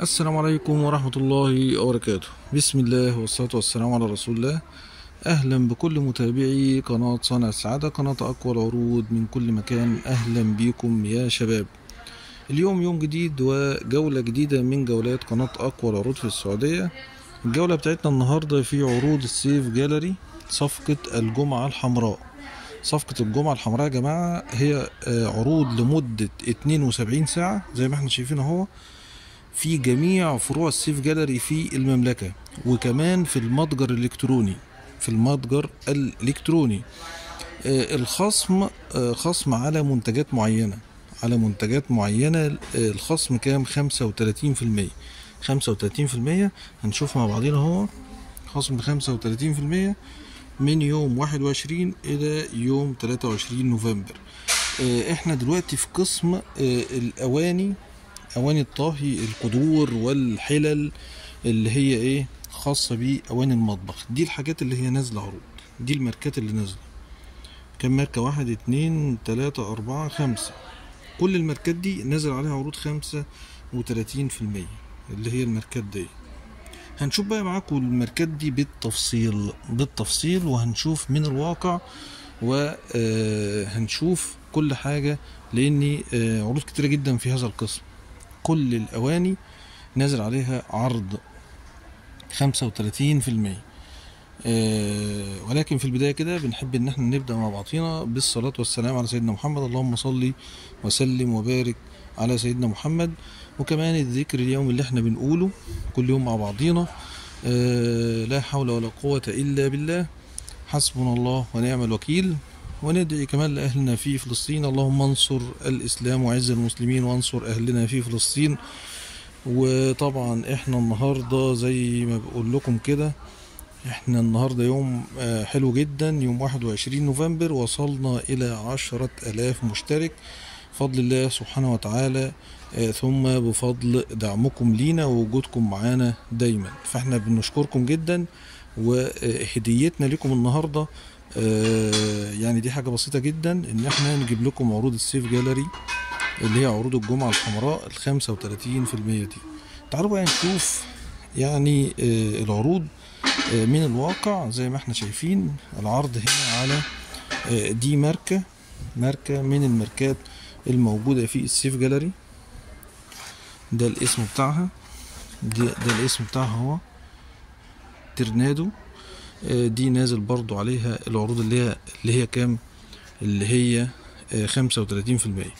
السلام عليكم ورحمة الله وبركاته. بسم الله والصلاة والسلام على رسول الله. أهلا بكل متابعي قناة صانع السعادة قناة أقوى العروض من كل مكان. أهلا بكم يا شباب. اليوم يوم جديد وجولة جديدة من جولات قناة أقوى العروض في السعودية. الجولة بتاعتنا النهاردة في عروض السيف جاليري صفقة الجمعة الحمراء. صفقة الجمعة الحمراء يا جماعة هي آه، عروض لمدة 72 ساعة زي ما إحنا شايفين اهو. في جميع فروع السيف جاليري في المملكة وكمان في المتجر الإلكتروني في المتجر الإلكتروني. آه، الخصم آه، خصم على منتجات معينة. على منتجات معينة آه، الخصم كام؟ 35% 35% هنشوف مع بعضينا اهو خصم 35% من يوم 21 إلى يوم 23 نوفمبر. إحنا دلوقتي في قسم الأواني أواني الطهي القدور والحلل اللي هي إيه خاصة بأواني المطبخ. دي الحاجات اللي هي نازلة عروض. دي الماركات اللي نازلة. كم ماركة؟ واحد اتنين تلاتة أربعة خمسة. كل الماركات دي نازل عليها عروض خمسة وتلاتين في المية اللي هي الماركات دي. هنشوف بقى معاكم الماركات دي بالتفصيل. بالتفصيل وهنشوف من الواقع وهنشوف كل حاجة لأن آه، عروض كتيرة جدا في هذا القسم. كل الأواني نازل عليها عرض خمسة وتلاتين في المية. ولكن في البداية كده بنحب إن إحنا نبدأ مع بعضينا بالصلاة والسلام على سيدنا محمد. اللهم صل وسلم وبارك على سيدنا محمد. وكمان الذكر اليوم اللي إحنا بنقوله كل يوم مع بعضينا. آه، لا حول ولا قوة إلا بالله. حسبنا الله ونعم الوكيل. وندعي كمان لأهلنا في فلسطين. اللهم انصر الإسلام وعز المسلمين وانصر أهلنا في فلسطين. وطبعا إحنا النهاردة زي ما بقول لكم كده إحنا النهاردة يوم آه، حلو جدا. يوم 21 نوفمبر وصلنا إلى عشرة ألاف مشترك. فضل الله سبحانه وتعالى آه، ثم بفضل دعمكم لينا ووجودكم معانا دايما. فإحنا بنشكركم جدا وهديتنا لكم النهارده يعني دي حاجة بسيطة جدا إن إحنا نجيب لكم عروض السيف جاليري اللي هي عروض الجمعة الحمراء ال 35% دي. تعالوا بقى نشوف يعني آه، العروض آه، من الواقع زي ما إحنا شايفين. العرض هنا على آه، دي ماركة ماركة من الماركات الموجودة في السيف جاليري ده الاسم بتاعها. ده, ده الاسم بتاعها هو ترنادو. آه، دي نازل برضو عليها العروض اللي هي اللي هي كام؟ اللي هي خمسة وتلاتين في المية.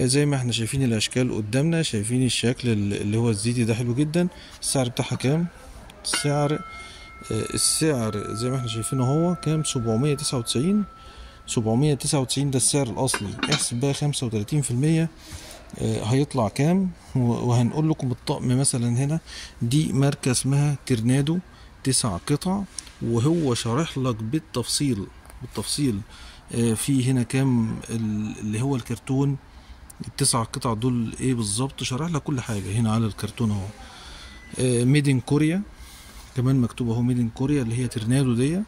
زي ما إحنا شايفين الأشكال قدامنا شايفين الشكل اللي هو الزيتي ده حلو جدا. السعر بتاعها كام؟ السعر آه، السعر زي ما إحنا شايفينه هو كام؟ سبعمية تسعة وتسعين. سبعمية تسعة وتسعين ده السعر الأصلي. احسب بقى خمسة وتلاتين في المية هيطلع كام؟ وهنقول لكم الطقم مثلا هنا. دي ماركة اسمها ترنادو تسع قطع وهو شارح لك بالتفصيل بالتفصيل. آه، في هنا كام ال- اللي هو الكرتون. التسع قطع دول إيه بالظبط؟ شارح لك كل حاجة. هنا على الكرتون أهو. ميدن كوريا كمان مكتوب أهو ميدن كوريا اللي هي ترنادو دي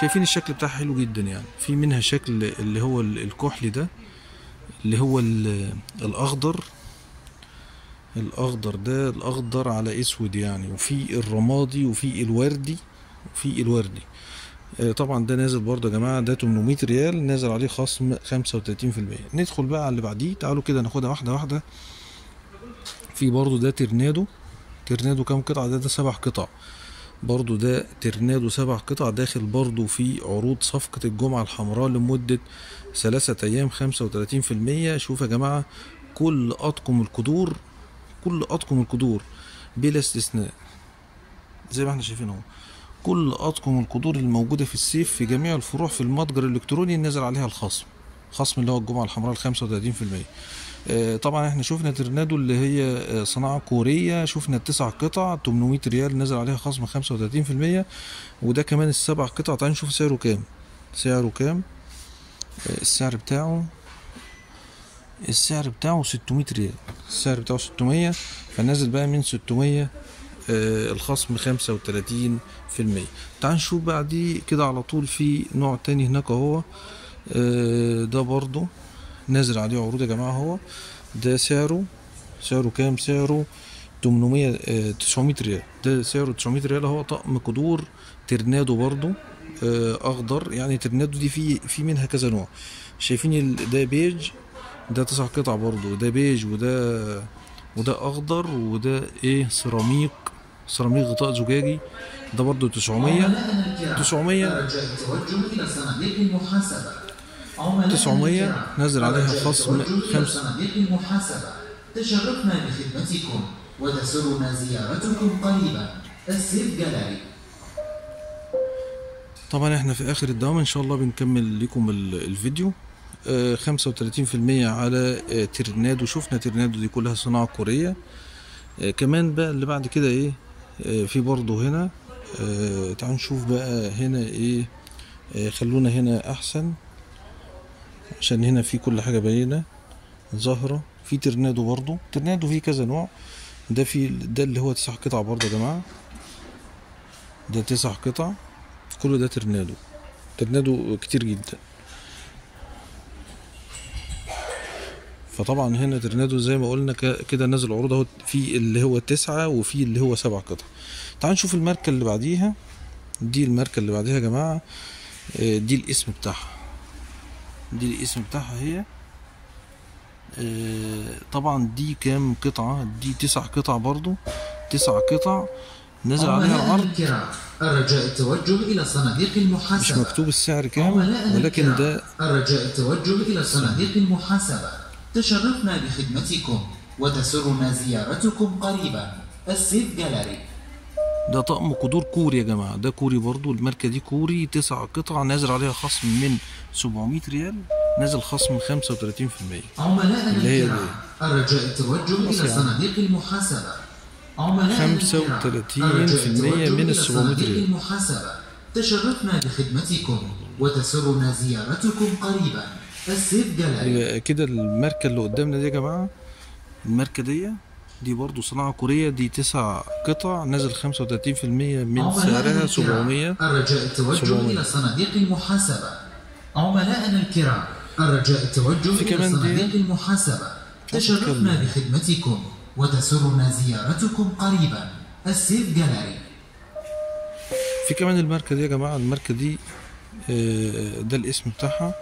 شايفين الشكل بتاعها حلو جدا يعني. في منها شكل اللي هو ال- الكحلي ده اللي هو ال- الأخضر. الأخضر ده الأخضر على أسود يعني وفي الرمادي وفي الوردي وفي الوردي. آه، طبعا ده نازل برضه يا جماعة ده 800 ريال نازل عليه خصم 35% ندخل بقى على اللي بعديه تعالوا كده ناخدها واحدة واحدة. في برضه ده ترنادو. ترنادو كام قطعة؟ ده ده سبع قطع. برضو ده ترنادو سبع قطع داخل برضو في عروض صفقة الجمعة الحمراء لمدة ثلاثة أيام خمسة وتلاتين في المية. شوف يا جماعة كل أطقم القدور كل أطقم القدور بلا استثناء. زي ما إحنا شايفين اهو. كل أطقم القدور الموجودة في السيف في جميع الفروع في المتجر الإلكتروني نزل عليها الخصم. خصم اللي هو الجمعة الحمراء في المية. آه، طبعا إحنا شفنا ترنادو اللي هي آه، صناعة كورية. شفنا التسع قطع 800 ريال نزل عليها خصم 35% وده كمان السبع قطع. تعال نشوف سعره كام. سعره كام؟ آه، السعر بتاعه السعر بتاعه 600 ريال. السعر بتاعه 600 فنازل بقى من 600 آه، الخصم 35 في المية. تعال نشوف دي كده على طول في نوع تاني هناك اهو آه، ده برضو نازل عليه عروض يا جماعة هو ده سعره سعره كام؟ سعره 800 آه، 900 ريال. ده سعره 900 ريال هو طقم قدور تورنادو برضو آه، اخضر. يعني تورنادو دي في في منها كذا نوع. شايفين ده بيج ده تسع قطع برضو ده بيج وده وده أخضر وده إيه سيراميك سيراميك غطاء زجاجي. ده برضو 900 عملائنا الكرام 900 رجاء التوجه إلى صناديق المحاسبة عملائنا 900 الكرام، نزل عليها خصم التوجه إلى خمسة. صناديق المحاسبة تشرفنا بخدمتكم وتسرنا زيارتكم قريبا. السيف جاليري طبعا إحنا في آخر الدوام إن شاء الله بنكمل لكم ال- الفيديو. خمسة وتلاتين في المية على آه، ترنادو شفنا ترنادو دي كلها صناعة كورية. آه، كمان بقى اللي بعد كده إيه؟ آه، في برضو هنا تعالوا نشوف بقى هنا إيه؟ خلونا هنا أحسن عشان هنا في كل حاجة باينة ظاهرة. في ترنادو برضو ترنادو فيه كذا نوع. ده في ده اللي هو تسع قطع برضو يا جماعة. ده تسع قطع. كل ده ترنادو ترنادو كتير جدا. فطبعا هنا ترنادو زي ما قلنا كده نازل عروض أهو في اللي هو تسعة وفي اللي هو سبع قطع. تعال نشوف الماركة اللي بعديها. دي الماركة اللي بعديها يا جماعة. آه، دي الاسم بتاعها. دي الاسم بتاعها هي. آه، طبعا دي كام قطعة؟ دي تسع قطع برضو. تسع قطع. نزل عليها الكرام. الرجاء التوجه إلى صناديق مش المحاسبة مكتوب السعر كام ولكن ده الرجاء التوجه إلى صناديق المحاسبة. تشرفنا بخدمتكم وتسرنا زيارتكم قريبا. السيف جاليري ده طقم قدور كوري يا جماعة. ده كوري برضو. الماركة دي كوري. تسع قطع نازل عليها خصم من 700 ريال. نازل خصم 35% عملائنا اللي هي الكرام الرجاء التوجه يعني. صناديق المحاسبة. عملائنا 35% الكرام، الرجاء من إلى 700 صناديق ريال. المحاسبة. تشرفنا بخدمتكم وتسرنا زيارتكم قريبا. السيف يبقى كده الماركة اللي قدامنا دي يا جماعة الماركة دي دي برضو صناعة كورية دي تسع قطع نازل 35% من سعرها الكرام، 700 الرجاء التوجه 700. إلى صناديق المحاسبة. عملائنا الكرام الرجاء التوجه في إلى صناديق المحاسبة. تشرفنا. بخدمتكم وتسرنا زيارتكم قريبا. السيف جاليري في كمان الماركة دي يا جماعة الماركة دي آه، ده الاسم بتاعها.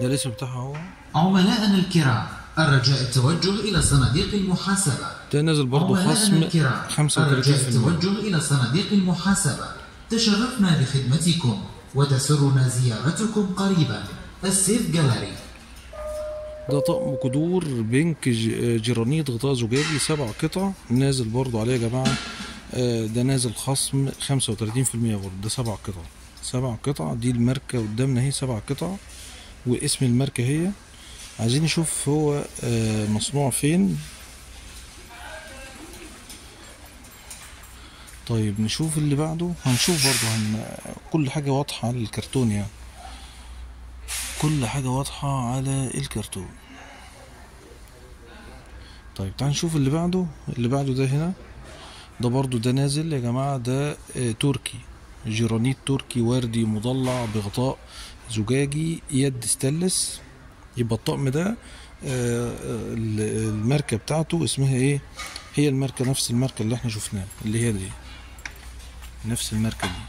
ده الاسم بتاعها هو؟ عملائنا الكرام الرجاء التوجه إلى صناديق المحاسبة. ده نازل عملائنا خصم الكرام 35% الرجاء التوجه إلى صناديق المحاسبة. تشرفنا بخدمتكم وتسرنا زيارتكم قريبا. السيف جاليري ده طقم قدور بنك جرانيت غطاء زجاجي سبع قطع. نازل برضو عليه يا جماعة. آه، ده نازل خصم 35% برضو ده سبع قطع. سبع قطع دي الماركة قدامنا أهي سبع قطع. واسم الماركة هي. عايزين نشوف هو آه، مصنوع فين. طيب نشوف اللي بعده. هنشوف برضو هن... كل حاجة واضحة على الكرتون يعني. كل حاجة واضحة على الكرتون. طيب تعال نشوف اللي بعده. اللي بعده ده هنا. ده برضو ده نازل يا جماعة ده آه، تركي. جرانيت تركي وردي مضلع بغطاء زجاجي يد ستانلس يبقى الطقم ده آه، آه، ال- الماركة بتاعته اسمها إيه؟ هي الماركة نفس الماركة اللي إحنا شفناها اللي هي دي. نفس الماركة دي.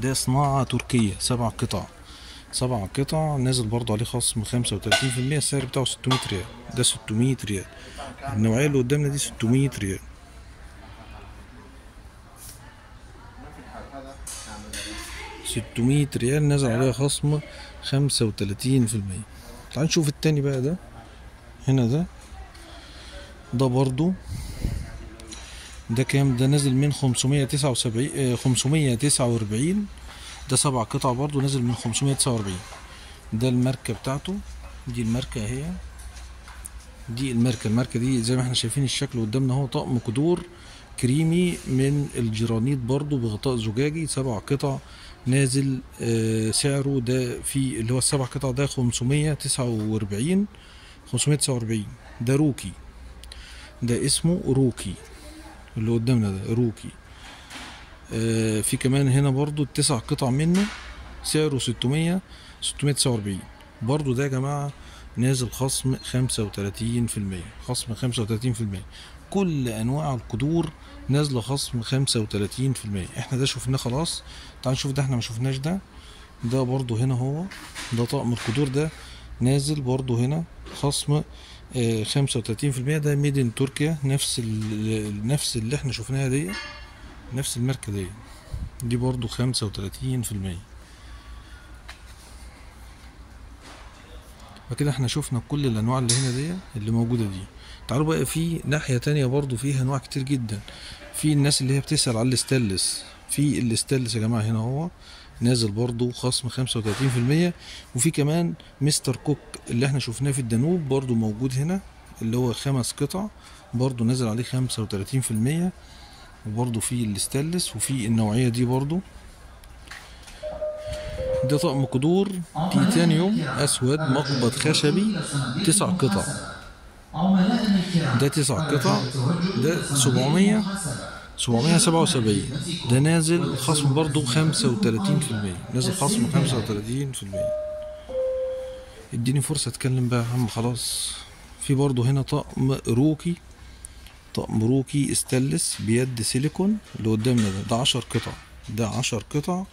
ده صناعة تركية سبع قطع. سبع قطع نازل برضو عليه خصم 35% السعر بتاعه 600 ريال. ده 600 ريال. النوعية اللي قدامنا دي 600 ريال. ستمية ريال نازل عليها خصم خمسة وتلاتين في المية. تعال نشوف التاني بقى ده. هنا ده. ده برضو. ده كام؟ ده نازل من خمسمية تسعة وسبعين خمسمية تسعة وأربعين. ده سبع قطع برضو نازل من خمسمية تسعة وأربعين. ده الماركة بتاعته. دي الماركة اهي. دي الماركة. الماركة دي زي ما إحنا شايفين الشكل قدامنا هو طقم قدور كريمي من الجرانيت برضو بغطاء زجاجي سبع قطع نازل آه، سعره ده في اللي هو السبع قطع ده 549 549 ده روكي. ده اسمه روكي. اللي قدامنا ده روكي. آه، في كمان هنا برضو التسع قطع منه سعره 600 649 برضو ده يا جماعة نازل خصم 35% خصم 35% كل أنواع القدور نازلة خصم 35% إحنا ده شفناه خلاص. تعال نشوف ده إحنا ما شفناش ده. ده برضو هنا هو. ده طقم القدور ده نازل برضو هنا خصم آه، 35% ده ميدن تركيا. نفس نفس اللي إحنا شفناها دي. نفس الماركة دي. دي برضو 35% فكده إحنا شفنا كل الأنواع اللي هنا دي اللي موجودة دي. تعالوا بقى في ناحية تانية برضو فيها أنواع كتير جدا. في الناس اللي هي بتسأل على الاستانلس في الاستانلس يا جماعة هنا هو نازل برضو خصم 35% وفي كمان مستر كوك اللي إحنا شفناه في الدانوب برضو موجود هنا اللي هو خمس قطع. برضو نازل عليه 35% وبرضو في الاستانلس وفي النوعية دي برضو. ده طقم قدور تيتانيوم أسود مقبض خشبي تسع قطع. عملائنا الكرام. ده تسع قطع. ده إلى 700 حسب 777 ده نازل خصم برضو 35% نازل خصم 35% اديني فرصة أتكلم بقى يا عم خلاص. في برضو هنا طقم روكي. طقم روكي استانلس بيد سيليكون اللي قدامنا ده. ده 10 قطع. ده 10 قطع.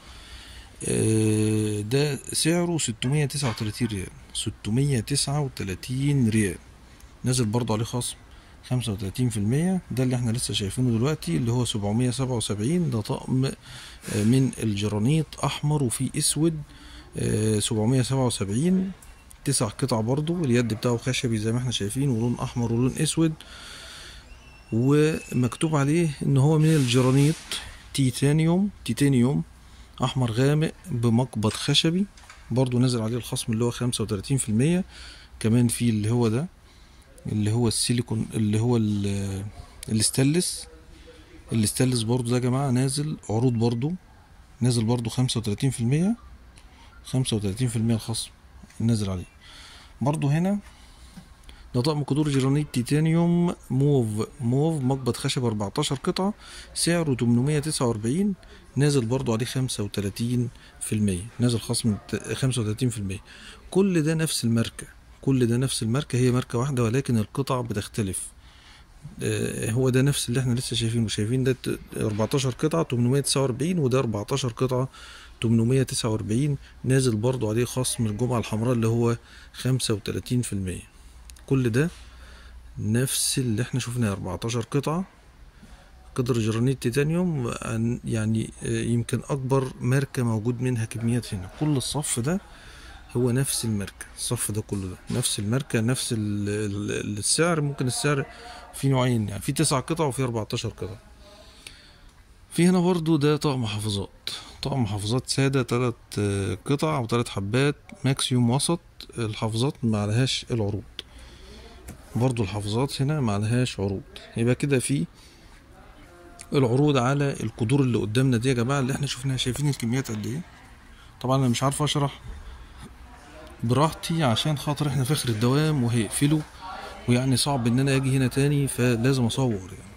آه، ده سعره 639 ريال. 639 ريال. نازل برضو عليه خصم 35% ده اللي إحنا لسه شايفينه دلوقتي اللي هو 777 ده طقم من الجرانيت أحمر وفيه أسود آه، 777 تسع قطع برضو اليد بتاعه خشبي زي ما إحنا شايفين ولون أحمر ولون أسود. ومكتوب عليه إن هو من الجرانيت تيتانيوم. تيتانيوم أحمر غامق بمقبض خشبي. برضو نازل عليه الخصم اللي هو 35% كمان في اللي هو ده اللي هو السيليكون اللي هو ال- الاستانلس الاستانلس برضو ده يا جماعة نازل عروض برضو نازل برضو 35% 35% الخصم نازل عليه. برضو هنا ده طقم قدور جرانيت تيتانيوم موف موف مقبض خشب 14 قطعة سعره 849 نازل برضو عليه 35% نازل خصم 35% كل ده نفس الماركة. كل ده نفس الماركة هي ماركة واحدة ولكن القطع بتختلف. آه، هو ده نفس اللي إحنا لسه شايفينه. شايفين ده ت- 14 قطعة 849 وده 14 قطعة 849 نازل برضو عليه خصم الجمعة الحمراء اللي هو 35% كل ده نفس اللي إحنا شفناه 14 قطعة. قدر جرانيت تيتانيوم عن- يعني آه، يمكن أكبر ماركة موجود منها كميات هنا. كل الصف ده هو نفس الماركة الصف ده كله ده. نفس الماركة نفس ال- ال- السعر ممكن السعر في نوعين يعني في تسع قطع وفي 14 قطع. في هنا برضو ده طقم حافظات. طقم حافظات سادة تلات قطع أو تلات حبات ماكسيوم وسط. الحافظات ما عليهاش العروض. برضو الحافظات هنا ما عليهاش عروض. يبقى كده في العروض على القدور اللي قدامنا دي يا جماعة اللي إحنا شفناها شايفين الكميات قد إيه. طبعا أنا مش عارف أشرح براحتي عشان خاطر إحنا في آخر الدوام وهيقفلوا ويعني صعب إن أنا آجي هنا تاني فلازم أصور يعني.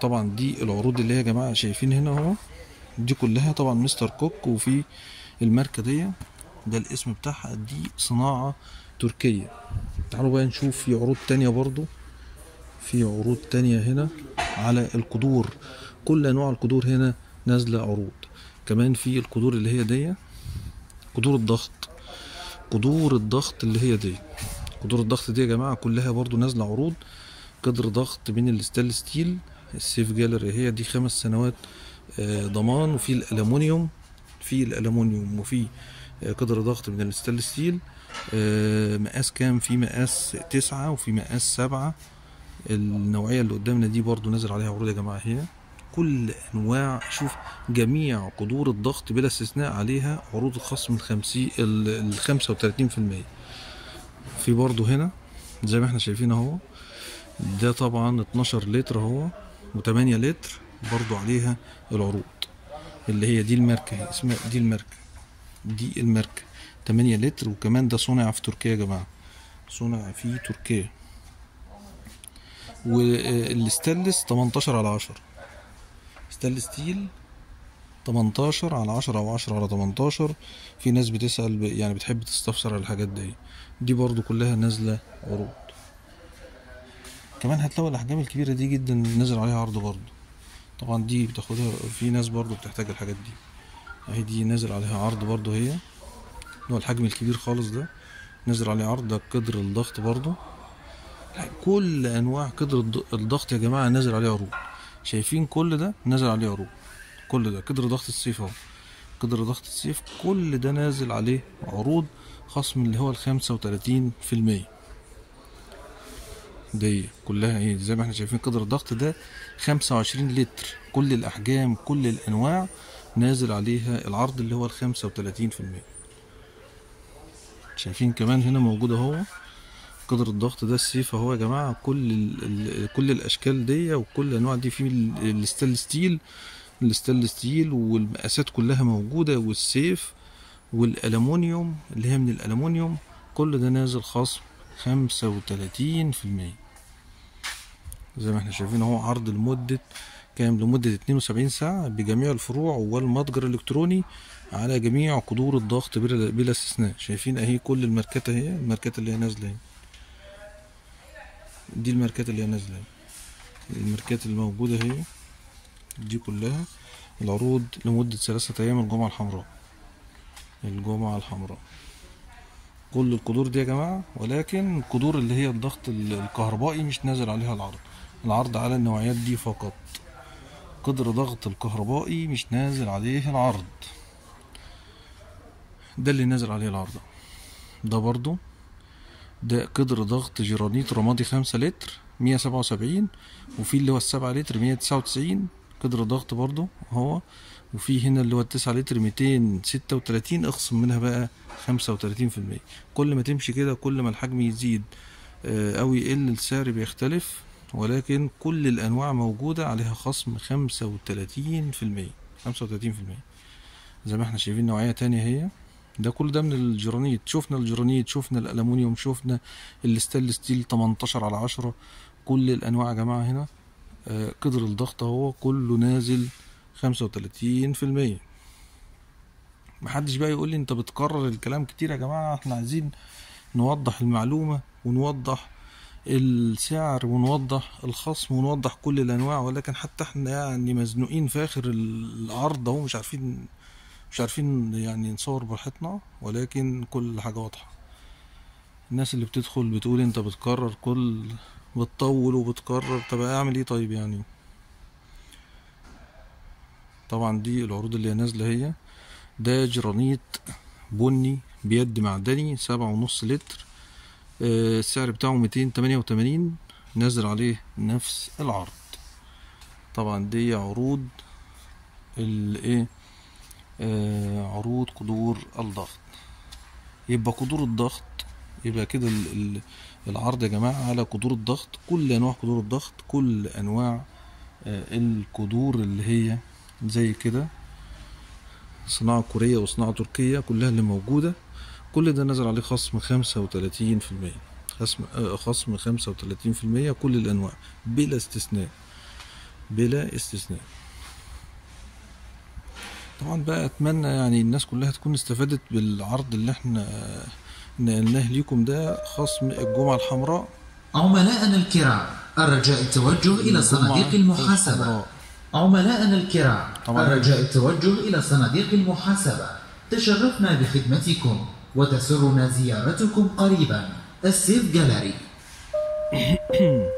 طبعا دي العروض اللي هي يا جماعة شايفين هنا أهو. دي كلها طبعا مستر كوك وفي الماركة دي. ده الاسم بتاعها دي صناعة تركية. تعالوا بقى نشوف في عروض تانية برضو. في عروض تانية هنا على القدور. كل أنواع القدور هنا نازلة عروض. كمان في القدور اللي هي دي قدور الضغط قدور الضغط اللي هي دي. قدور الضغط دي يا جماعة كلها برضو نازلة عروض قدر ضغط من ال stainless steel السيف جاليري هي دي خمس سنوات آه، ضمان وفي الألمونيوم في الألمونيوم وفي آه، قدر ضغط من ال stainless steel آه، مقاس كام؟ في مقاس تسعة وفي مقاس سبعة. النوعية اللي قدامنا دي برضو نازل عليها عروض يا جماعة هي كل أنواع شوف جميع قدور الضغط بلا استثناء عليها عروض الخصم الخمسين ال 35% في برضو هنا زي ما إحنا شايفين اهو ده طبعا 12 لتر اهو و8 لتر برضو عليها العروض اللي هي دي الماركة اسمها دي الماركة دي الماركة. 8 لتر وكمان ده صنع في تركيا يا جماعة صنع في تركيا. والستانلس 18 على 10 stainless steel 18 على 10 أو 10 على 18 في ناس بتسأل يعني بتحب تستفسر على الحاجات دي. دي برضو كلها نازلة عروض. كمان هتلاقوا الأحجام الكبيرة دي جدا نازل عليها عرض برضه طبعا دي بتاخدها في ناس برضه بتحتاج الحاجات دي. أهي دي نازل عليها عرض برضه هي. هو الحجم الكبير خالص ده نازل عليه عرض ده قدر الضغط برضه كل أنواع قدر الض- الضغط يا جماعة نازل عليه عروض. شايفين كل ده نازل عليه عروض. كل ده. قدر ضغط السيف أهو. قدر ضغط السيف كل ده نازل عليه عروض خصم اللي هو الخمسة وتلاتين في المية. دي كلها إيه؟ زي ما إحنا شايفين قدر الضغط ده خمسة وعشرين لتر. كل الأحجام كل الأنواع نازل عليها العرض اللي هو الخمسة وتلاتين في المية. شايفين كمان هنا موجود أهو قدر الضغط ده السيف اهو يا جماعة. كل ال ال كل الأشكال دي وكل الأنواع دي في ال- ال stainless steel ال stainless steel والمقاسات كلها موجودة والسيف والألمونيوم اللي هي من الألمونيوم كل ده نازل خصم خمسة وتلاتين في المية. زي ما إحنا شايفين اهو عرض لمدة كام؟ لمدة اتنين وسبعين ساعة بجميع الفروع والمتجر الإلكتروني على جميع قدور الضغط بلا استثناء. شايفين اهي كل الماركات اهي الماركات اللي هي نازلة اهي. دي الماركات اللي هي نازلة. اهي الماركات الموجودة اهي دي كلها. العروض لمدة ثلاثة أيام الجمعة الحمراء. الجمعة الحمراء. كل القدور دي يا جماعة ولكن القدور اللي هي الضغط ال- الكهربائي مش نازل عليها العرض. العرض على النوعيات دي فقط. قدر ضغط الكهربائي مش نازل عليه العرض. ده اللي نازل عليه العرض. ده برضو ده قدر ضغط جرانيت رمادي خمسة لتر مية سبعة وسبعين وفي اللي هو السبعة لتر مية تسعة وتسعين قدر ضغط برضو هو وفي هنا اللي هو التسعة لتر ميتين ستة وتلاتين أخصم منها بقى خمسة وتلاتين في المية. كل ما تمشي كده كل ما الحجم يزيد آه، أو يقل السعر بيختلف ولكن كل الأنواع موجودة عليها خصم خمسة وتلاتين في المية خمسة وتلاتين في المية. زي ما إحنا شايفين نوعية تانية هي. ده كل ده من الجرانيت شفنا الجرانيت شفنا الألمونيوم شفنا ال stainless steel 18 على 10 كل الأنواع يا جماعة هنا آه، قدر الضغط أهو كله نازل خمسة وتلاتين في المية. محدش بقى يقول لي انت بتكرر الكلام كتير يا جماعة إحنا عايزين نوضح المعلومة ونوضح السعر ونوضح الخصم ونوضح كل الأنواع ولكن حتى إحنا يعني مزنوقين في آخر العرض أهو مش عارفين مش عارفين يعني نصور براحتنا ولكن كل حاجة واضحة. الناس اللي بتدخل بتقول انت بتكرر كل بتطول وبتكرر. طب اعمل إيه طيب يعني؟ طبعا دي العروض اللي نازلة هي. ده جرانيت بني بيد معدني سبعة ونص لتر. آه، السعر بتاعه ميتين تمانية وتمانين. نازل عليه نفس العرض. طبعا دي عروض الايه عروض قدور الضغط. يبقى قدور الضغط يبقى كده ال- ال- العرض يا جماعة على قدور الضغط. كل أنواع قدور الضغط كل أنواع آه، القدور اللي هي زي كده صناعة كورية وصناعة تركية كلها اللي موجودة. كل ده نزل عليه خصم خمسة وتلاتين في المية. خصم آه، خصم خمسة وتلاتين في المية كل الأنواع بلا استثناء بلا استثناء. طبعا بقى أتمنى يعني الناس كلها تكون استفادت بالعرض اللي إحنا نقلناه ليكم ده خصم الجمعة الحمراء. عملاءنا الكرام الرجاء التوجه إلى صناديق المحاسبة. عملاءنا الكرام طبعاً. الرجاء التوجه إلى صناديق المحاسبة. تشرفنا بخدمتكم وتسرنا زيارتكم قريبا. السيف جاليري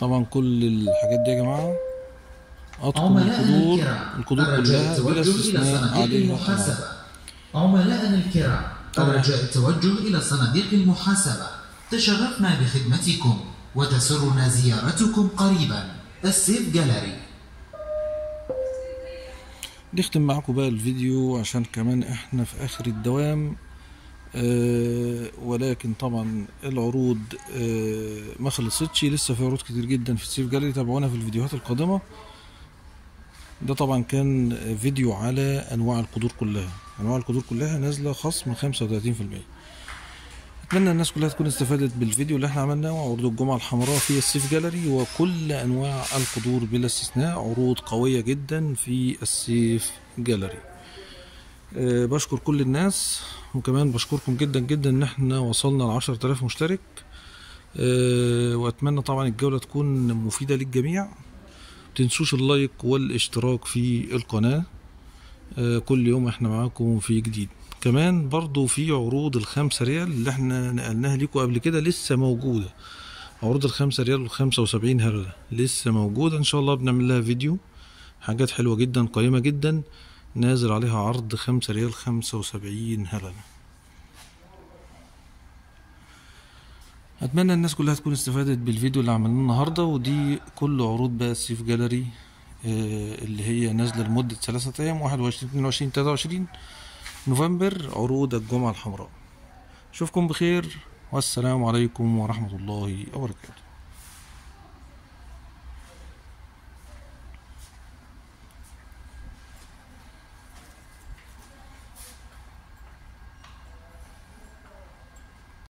طبعا كل الحاجات دي يا أطقم عملاءنا القدور القدور كلها بلا استثناء صناديق عليها المحاسبة عملاءنا الكرام طبعاً. الرجاء التوجه إلى صناديق المحاسبة. تشرفنا بخدمتكم وتسرنا زيارتكم قريبا. السيف جاليري نختم معاكم بقى الفيديو عشان كمان إحنا في آخر الدوام. ولكن طبعا العروض آه ما خلصتش. لسه في عروض كتير جدا في السيف جاليري تابعونا في الفيديوهات القادمة. ده طبعا كان فيديو على أنواع القدور كلها. أنواع القدور كلها نازلة خصم 35% أتمنى الناس كلها تكون استفادت بالفيديو اللي إحنا عملناه عروض الجمعة الحمراء في السيف جاليري وكل أنواع القدور بلا استثناء. عروض قوية جدا في السيف جاليري. آه، بشكر كل الناس وكمان بشكركم جدا جدا إن إحنا وصلنا ل 10000 مشترك. آه، وأتمنى طبعا الجولة تكون مفيدة للجميع. متنسوش اللايك والاشتراك في القناة. آه، كل يوم إحنا معاكم في جديد. كمان برضو في عروض الخمسة ريال اللي إحنا نقلناها لكم قبل كده لسه موجودة. عروض الخمسة ريال والخمسة وسبعين هردة لسه موجودة. إن شاء الله بنعمل لها فيديو. حاجات حلوة جدا قيمة جدا. نازل عليها عرض خمسة ريال خمسة وسبعين هردة أتمنى الناس كلها تكون استفادت بالفيديو اللي عملناه النهارده ودي كل عروض بقى السيف جاليري آه، اللي هي نازلة لمدة ثلاثة أيام 21 22 23 نوفمبر عروض الجمعة الحمراء. أشوفكم بخير والسلام عليكم ورحمة الله وبركاته.